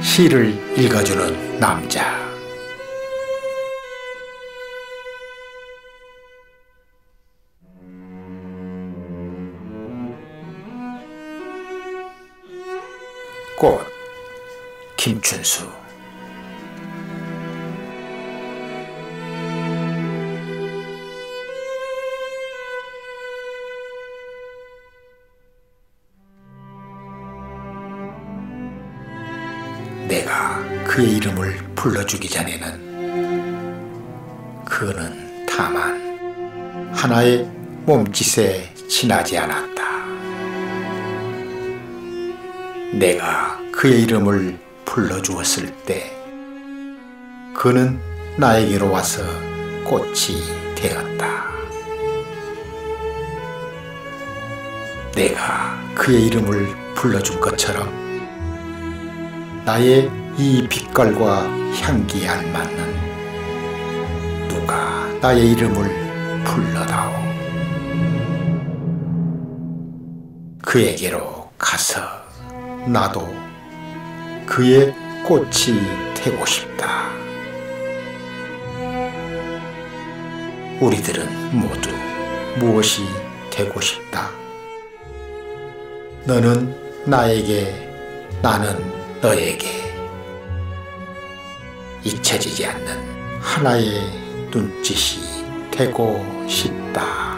시를 읽어주는 남자. 꽃 김춘수 내가 그의 이름을 불러주기 전에는 그는 다만 하나의 몸짓에 지나지 않았다. 내가 그의 이름을 불러주었을 때 그는 나에게로 와서 꽃이 되었다. 내가 그의 이름을 불러준 것처럼 나의 이 빛깔과 향기에 알맞는 누가 나의 이름을 불러다오. 그에게로 가서 나도 그의 꽃이 되고 싶다. 우리들은 모두 무엇이 되고 싶다. 너는 나에게, 나는 너에게 잊혀지지 않는 하나의 눈짓이 되고 싶다.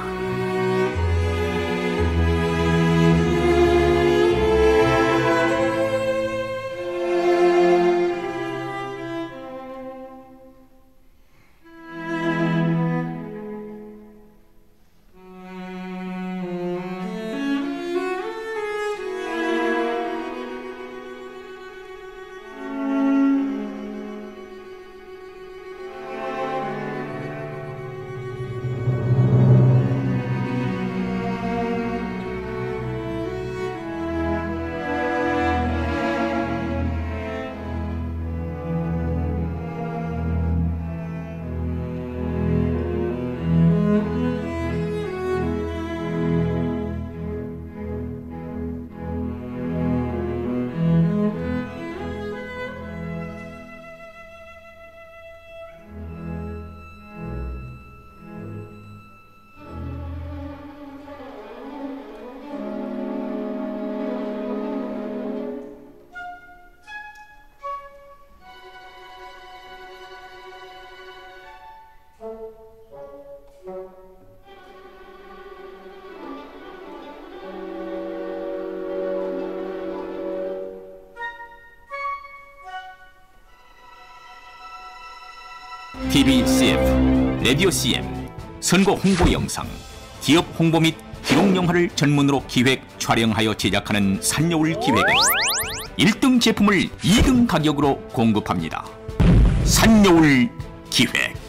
TV CF, 라디오 CM, 선거 홍보 영상, 기업 홍보 및 기록 영화를 전문으로 기획, 촬영하여 제작하는 산여울 기획은 1등 제품을 2등 가격으로 공급합니다. 산여울 기획